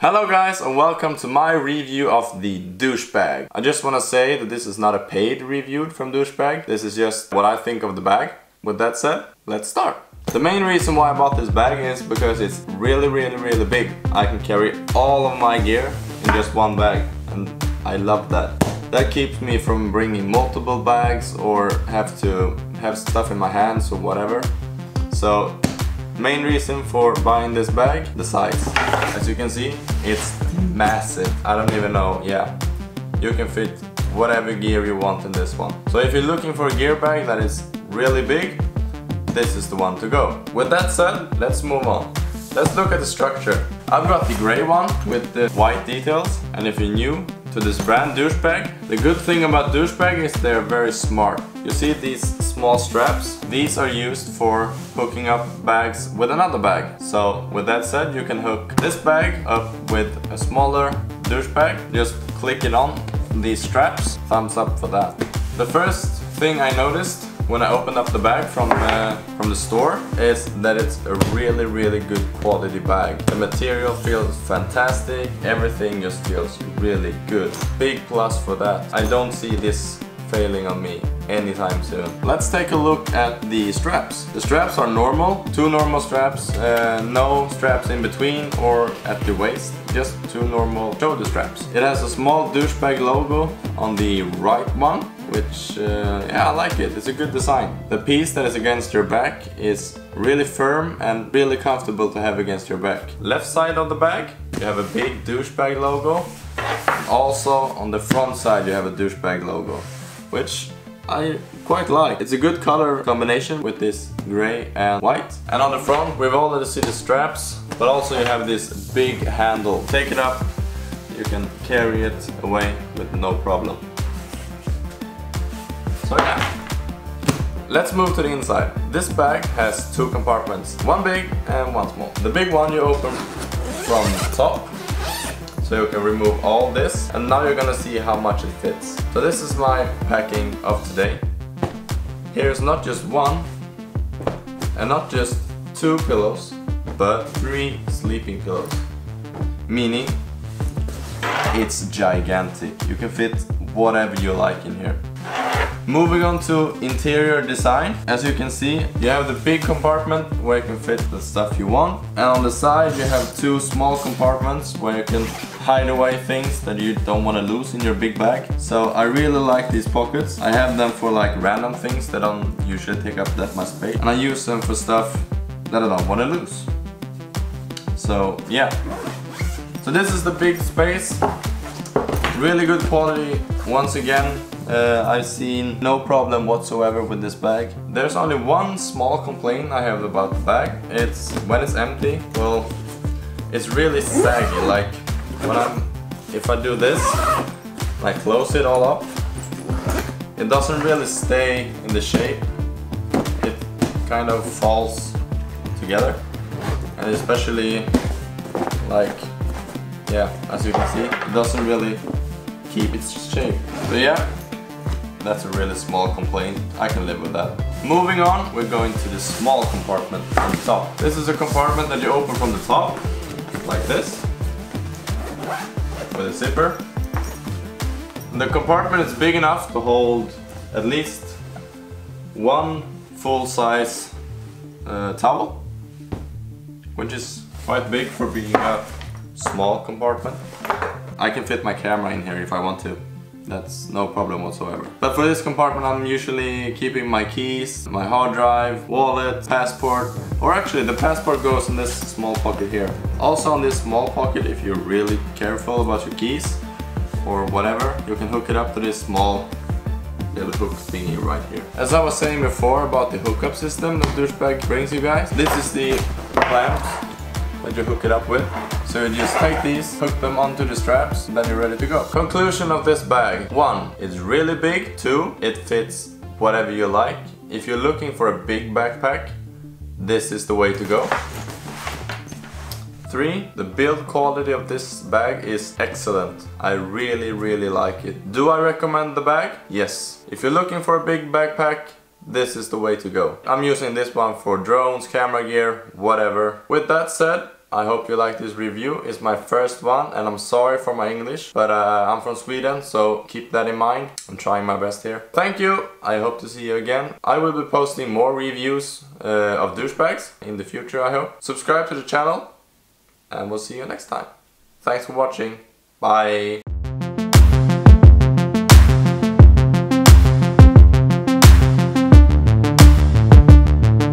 Hello guys and welcome to my review of the douchebag. I just want to say that this is not a paid review from douchebag. This is just what I think of the bag. With that said, let's start. The main reason why I bought this bag is because it's really really really big. I can carry all of my gear in just one bag and I love that. That keeps me from bringing multiple bags or have to have stuff in my hands or whatever. So Main reason for buying this bag, the size. As you can see, it's massive. I don't even know, yeah. You can fit whatever gear you want in this one. So if you're looking for a gear bag that is really big, this is the one to go. With that said, let's move on. Let's look at the structure. I've got the gray one with the white details and if you're new to this brand douchebag, the good thing about douchebag is they're very smart. You see these small straps? These are used for hooking up bags with another bag. So with that said, you can hook this bag up with a smaller douchebag. Just click it on these straps. Thumbs up for that. The first thing I noticed when I opened up the bag from, uh, from the store is that it's a really really good quality bag. The material feels fantastic, everything just feels really good. Big plus for that. I don't see this failing on me anytime soon. Let's take a look at the straps. The straps are normal, two normal straps, uh, no straps in between or at the waist, just two normal shoulder straps. It has a small douchebag logo on the right one, which, uh, yeah, I like it. It's a good design. The piece that is against your back is really firm and really comfortable to have against your back. Left side of the bag, you have a big douchebag logo. Also on the front side you have a douchebag logo, which I quite like. It's a good color combination with this gray and white. And on the front we've already seen the straps, but also you have this big handle. Take it up, you can carry it away with no problem. So yeah. Let's move to the inside. This bag has two compartments, one big and one small. The big one you open from top so you can remove all this and now you're gonna see how much it fits. So this is my packing of today. Here's not just one and not just two pillows but three sleeping pillows. Meaning it's gigantic. You can fit whatever you like in here. Moving on to interior design. As you can see, you have the big compartment where you can fit the stuff you want. And on the side you have two small compartments where you can hide away things that you don't want to lose in your big bag. So I really like these pockets. I have them for like random things that don't usually take up that much space. And I use them for stuff that I don't want to lose. So yeah. So this is the big space. Really good quality once again uh, I've seen no problem whatsoever with this bag. There's only one small complaint I have about the bag. It's when it's empty, well, it's really saggy. Like when I'm, if I do this, like close it all up, it doesn't really stay in the shape. It kind of falls together. And especially like, yeah, as you can see, it doesn't really keep its shape. But yeah, that's a really small complaint. I can live with that. Moving on, we're going to the small compartment on top. This is a compartment that you open from the top, like this, with a zipper. The compartment is big enough to hold at least one full-size uh, towel, which is quite big for being a small compartment. I can fit my camera in here if I want to. That's no problem whatsoever. But for this compartment I'm usually keeping my keys, my hard drive, wallet, passport, or actually the passport goes in this small pocket here. Also in this small pocket, if you're really careful about your keys or whatever, you can hook it up to this small little hook thingy right here. As I was saying before about the hookup system that Douchebag brings you guys, this is the clamp that you hook it up with. So you just take these, hook them onto the straps, and then you're ready to go. Conclusion of this bag. One, it's really big. Two, it fits whatever you like. If you're looking for a big backpack, this is the way to go. Three, the build quality of this bag is excellent. I really, really like it. Do I recommend the bag? Yes. If you're looking for a big backpack, this is the way to go. I'm using this one for drones, camera gear, whatever. With that said, I hope you like this review. It's my first one and I'm sorry for my English, but uh, I'm from Sweden, so keep that in mind. I'm trying my best here. Thank you. I hope to see you again. I will be posting more reviews uh, of douchebags in the future, I hope. Subscribe to the channel and we'll see you next time. Thanks for watching. Bye.